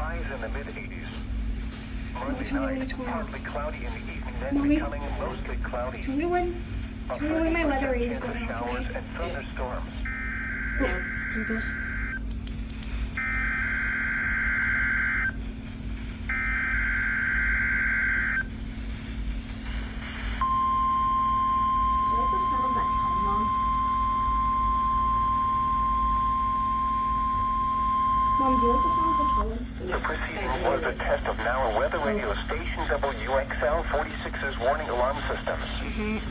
highs in the mid 80s. Monday tell me when night, partly cloudy in the evening, then Mommy? becoming mostly cloudy. Tell me when. Tell me when my 30% weather is going showers Okay? and thunderstorms. Oh, here it goes. Do you like the sound of that tone, Mom? Mom, do you like the sound of the? The was a test of NOAA weather radio station WXL 46's warning alarm systems. Mm-hmm.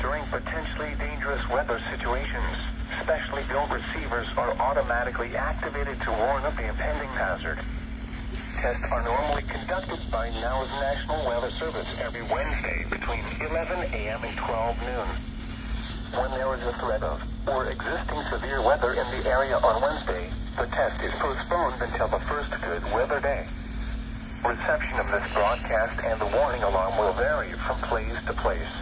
During potentially dangerous weather situations, specially built receivers are automatically activated to warn of the impending hazard. Tests are normally conducted by NOAA's National Weather Service every Wednesday between 11 a.m. and 12 noon. When there is a threat of or existing severe weather in the area on Wednesday, the test is postponed until the first good weather day. Reception of this broadcast and the warning alarm will vary from place to place.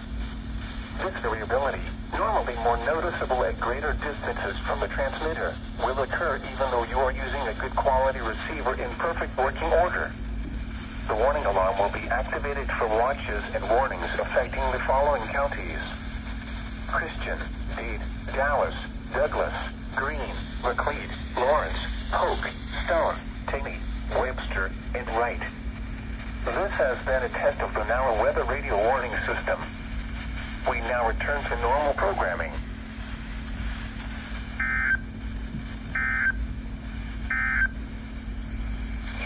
This variability, normally more noticeable at greater distances from the transmitter, will occur even though you are using a good quality receiver in perfect working order. The warning alarm will be activated for watches and warnings affecting the following counties. Christian, Dade, Dallas, Douglas, Greene, Laclede, Lawrence, Polk, Stone, Taney, Webster, and Wright. This has been a test of the NOAA Weather Radio Warning System. We now return to normal programming.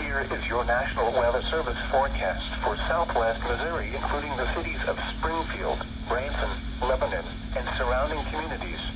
Here is your National Weather Service forecast for southwest Missouri, including the cities of Springfield, Branson, communities.